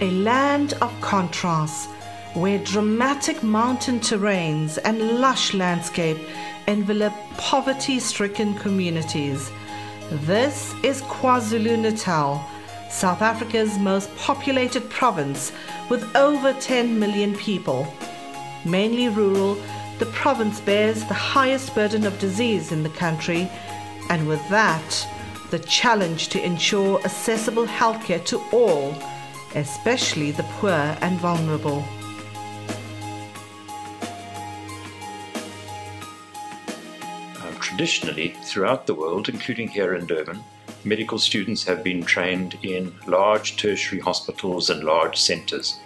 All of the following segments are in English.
a land of contrasts where dramatic mountain terrains and lush landscape envelop poverty stricken communities. This is KwaZulu Natal, South Africa's most populated province with over 10 million people. Mainly rural, the province bears the highest burden of disease in the country, and with that, the challenge to ensure accessible healthcare to all, especially the poor and vulnerable. Um, traditionally, throughout the world, including here in Durban, medical students have been trained in large tertiary hospitals and large centres,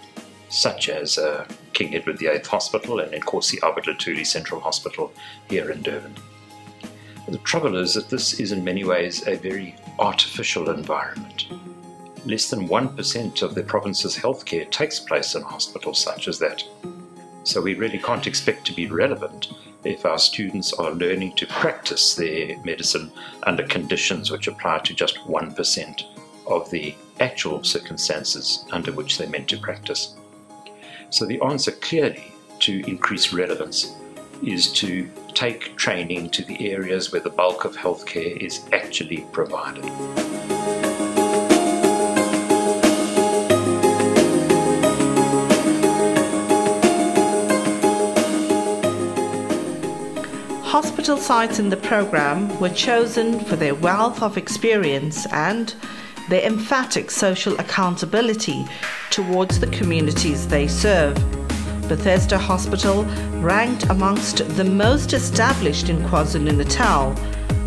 such as uh, King Edward VIII Hospital and Nkosi Albert Luthuli Central Hospital here in Durban. The trouble is that this is in many ways a very artificial environment. Less than 1% of the province's healthcare takes place in hospitals such as that. So we really can't expect to be relevant if our students are learning to practice their medicine under conditions which apply to just 1% of the actual circumstances under which they're meant to practice. So the answer clearly to increase relevance is to take training to the areas where the bulk of healthcare is actually provided. Hospital sites in the program were chosen for their wealth of experience and their emphatic social accountability towards the communities they serve. Bethesda Hospital ranked amongst the most established in KwaZulu Natal,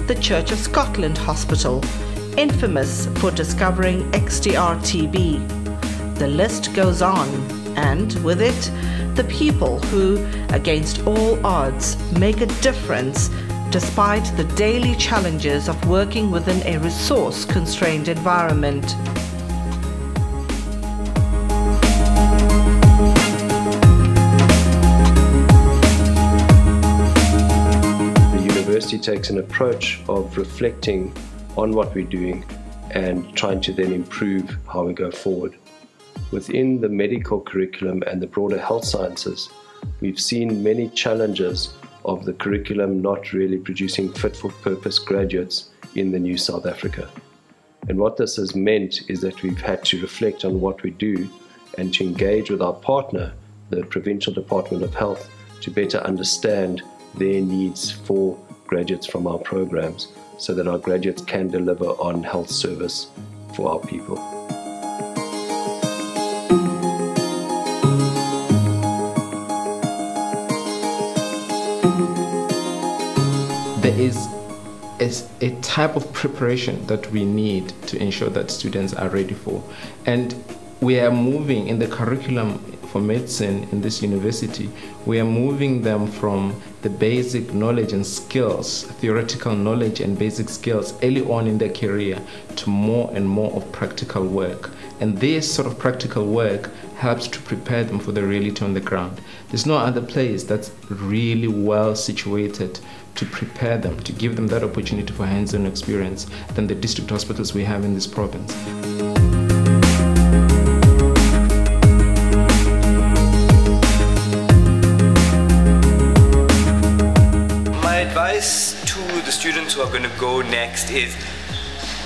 the Church of Scotland Hospital, infamous for discovering XDR TB. The list goes on, and with it, the people who, against all odds, make a difference despite the daily challenges of working within a resource constrained environment. The university takes an approach of reflecting on what we're doing and trying to then improve how we go forward. Within the medical curriculum and the broader health sciences, we've seen many challenges of the curriculum not really producing fit for purpose graduates in the new South Africa. And what this has meant is that we've had to reflect on what we do and to engage with our partner, the Provincial Department of Health, to better understand their needs for graduates from our programs so that our graduates can deliver on health service for our people. There is is a type of preparation that we need to ensure that students are ready for. And we are moving in the curriculum for medicine in this university, we are moving them from the basic knowledge and skills, theoretical knowledge and basic skills early on in their career to more and more of practical work. And this sort of practical work helps to prepare them for the reality on the ground. There's no other place that's really well situated to prepare them, to give them that opportunity for hands on experience than the district hospitals we have in this province. My advice to the students who are going to go next is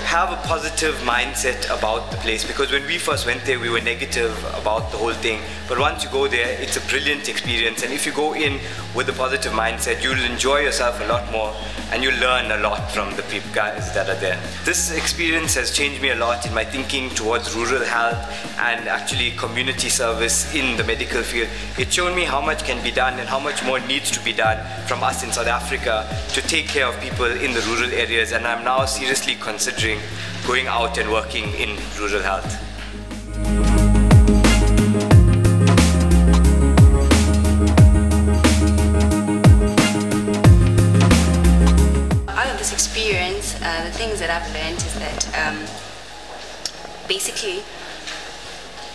have a positive mindset about the place because when we first went there we were negative about the whole thing. But once you go there it's a brilliant experience. And if you go in with a positive mindset you'll enjoy yourself a lot more and you learn a lot from the people guys that are there. This experience has changed me a lot in my thinking towards rural health and actually community service in the medical field. It's shown me how much can be done and how much more needs to be done from us in South Africa to take care of people in the rural areas. And I'm now seriously considering going out and working in rural health. Out of this experience, uh, the things that I've learned is that um, basically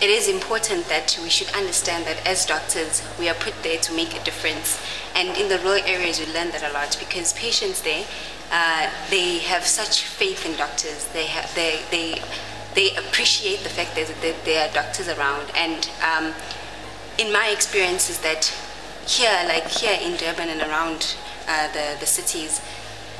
it is important that we should understand that as doctors, we are put there to make a difference. And in the rural areas, we learn that a lot because patients there, uh, they have such faith in doctors. They have, they, they they appreciate the fact that, there are doctors around. And um, in my experience is that here, like here in Durban and around uh, the, the cities,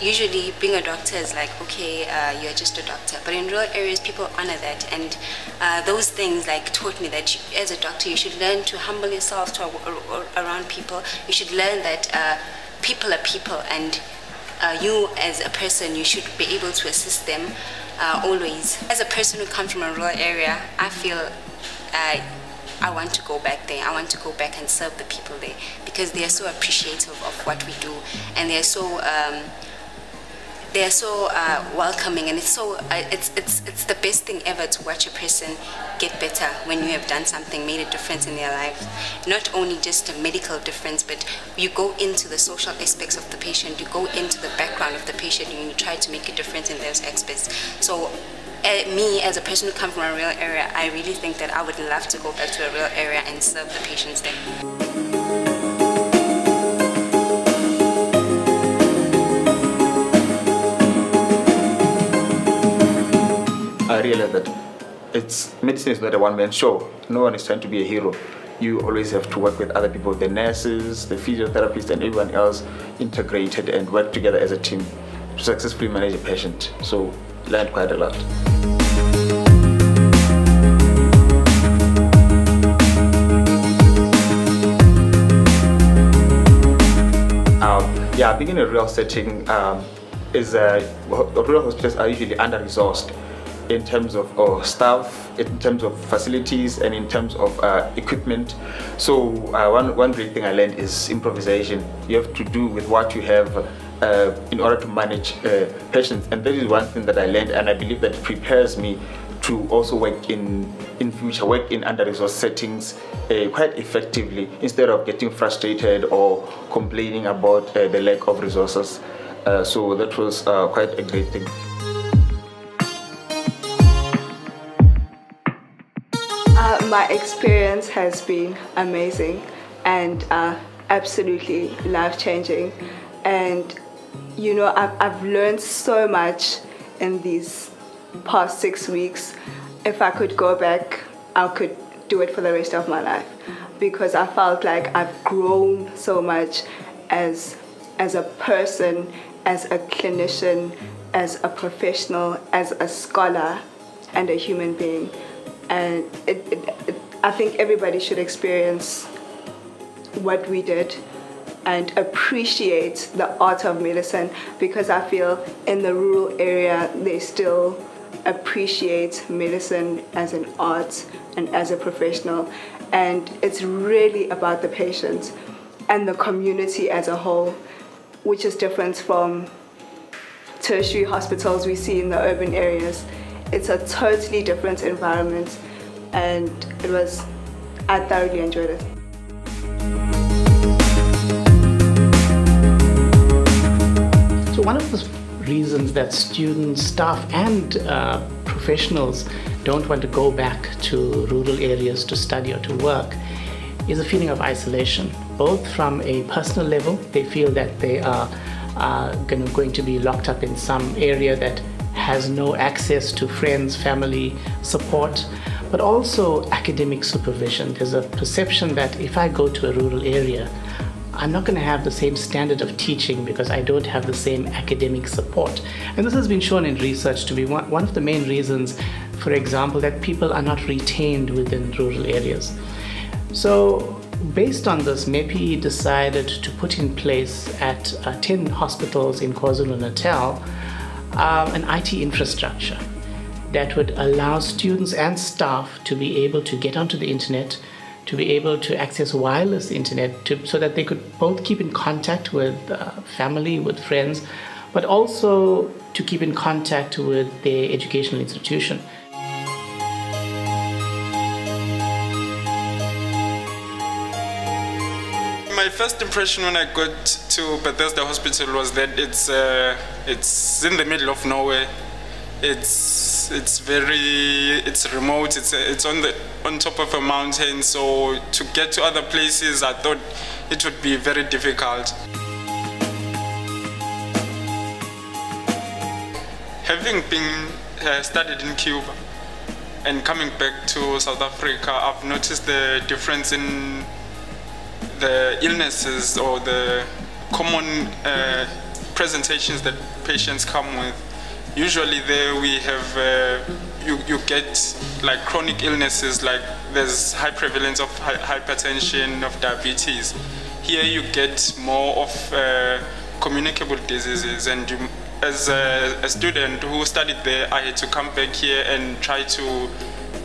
usually being a doctor is like, okay, uh, you're just a doctor. But in rural areas, people honor that. And uh, those things like taught me that you, as a doctor, you should learn to humble yourself to, around people. You should learn that uh, people are people and uh, you as a person, you should be able to assist them uh, always. As a person who comes from a rural area, I feel uh, I want to go back there. I want to go back and serve the people there because they are so appreciative of what we do and they are so um, they are so uh, welcoming and it's so uh, it's it's it's the best thing ever to watch a person get better when you have done something made a difference in their life not only just a medical difference but you go into the social aspects of the patient you go into the background of the patient and you try to make a difference in those aspects. So uh, me as a person who comes from a rural area i really think that i would love to go back to a rural area and serve the patients there I realized that it's medicine is not a one-man show. No one is trying to be a hero. You always have to work with other people, the nurses, the physiotherapists, and everyone else integrated and work together as a team to successfully manage a patient. So learned quite a lot. Um, yeah, being in a real setting um, is uh, rural hospitals are usually under-resourced in terms of uh, staff, in terms of facilities, and in terms of uh, equipment. So uh, one, one great thing I learned is improvisation. You have to do with what you have uh, in order to manage uh, patients. And that is one thing that I learned, and I believe that prepares me to also work in in future, work in under-resourced settings uh, quite effectively instead of getting frustrated or complaining about the lack of resources. so that was quite a great thing. My experience has been amazing and uh, absolutely life changing. And you know, I've, I've learned so much in these past six weeks. If I could go back, I could do it for the rest of my life because I felt like I've grown so much as as a person, as a clinician, as a professional, as a scholar, and a human being and it, it, it, I think everybody should experience what we did and appreciate the art of medicine because I feel in the rural area they still appreciate medicine as an art and as a professional. And it's really about the patient and the community as a whole which is different from tertiary hospitals we see in the urban areas it's a totally different environment and it was, I thoroughly enjoyed it. So one of the reasons that students, staff and uh, professionals don't want to go back to rural areas to study or to work is a feeling of isolation, both from a personal level, they feel that they are going to be locked up in some area that has no access to friends, family, support, but also academic supervision. There's a perception that if I go to a rural area, I'm not going to have the same standard of teaching because I don't have the same academic support. And this has been shown in research to be one, of the main reasons, for example, that people are not retained within rural areas. So, based on this, MEPI decided to put in place at uh, 10 hospitals in KwaZulu Natal um, an IT infrastructure that would allow students and staff to be able to get onto the internet, to be able to access wireless internet, to, so that they could both keep in contact with uh, family, with friends, but also to keep in contact with their educational institution. First impression when I got to Bethesda Hospital was that it's uh, it's in the middle of nowhere. It's it's very it's remote. It's it's on the on top of a mountain. So to get to other places, I thought it would be very difficult. Having been uh, studied in Cuba, and coming back to South Africa, I've noticed the difference in the illnesses or the common uh, presentations that patients come with. Usually there we have, uh, you, you get like chronic illnesses like there's high prevalence of hypertension, of diabetes. Here you get more of uh, communicable diseases and you, as a, a, student who studied there, I had to come back here and try to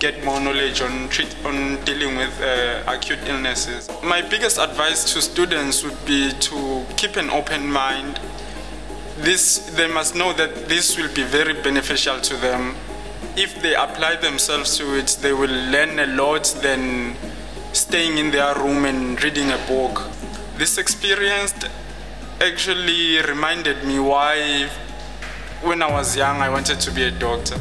get more knowledge on, treat, on dealing with uh, acute illnesses. My biggest advice to students would be to keep an open mind. This, they must know that this will be very beneficial to them. If they apply themselves to it, they will learn a lot than staying in their room and reading a book. This experience actually reminded me why when I was young, I wanted to be a doctor.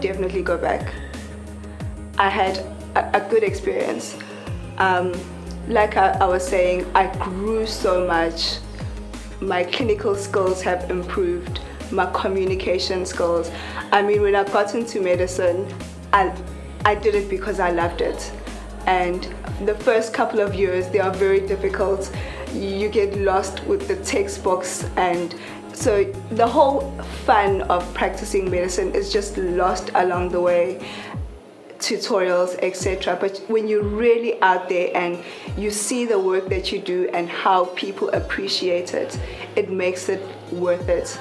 Definitely go back. I had a, a good experience. Um, like I, I was saying, I grew so much. My clinical skills have improved, my communication skills. I mean, when I got into medicine, I I did it because I loved it. And the first couple of years, they are very difficult. You get lost with the textbooks and so the whole fun of practicing medicine is just lost along the way. Tutorials etc but when you're really out there and you see the work that you do and how people appreciate it it makes it worth it.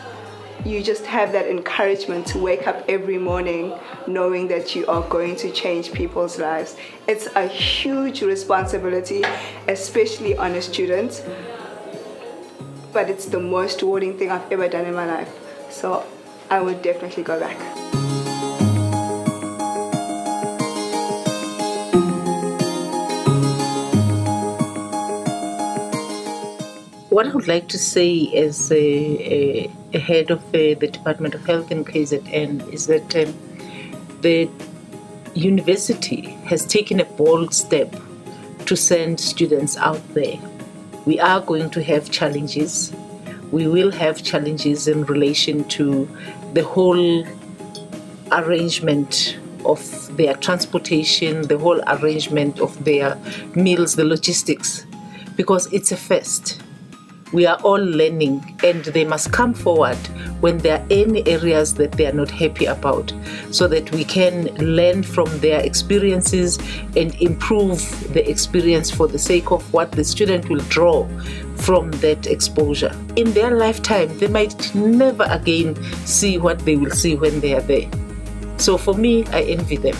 You just have that encouragement to wake up every morning knowing that you are going to change people's lives. It's a huge responsibility, especially on a student, but it's the most rewarding thing I've ever done in my life. So I would definitely go back. What I would like to say as a, a, a head of the, the, Department of Health in KZN is that um, the university has taken a bold step to send students out there. We are going to have challenges. We will have challenges in relation to the whole arrangement of their transportation, the whole arrangement of their meals, the logistics, because it's a first we are all learning and they must come forward when there are any areas that they are not happy about so that we can learn from their experiences and improve the experience for the sake of what the student will draw from that exposure. In their lifetime, they might never again see what they will see when they are there. So for me, I envy them.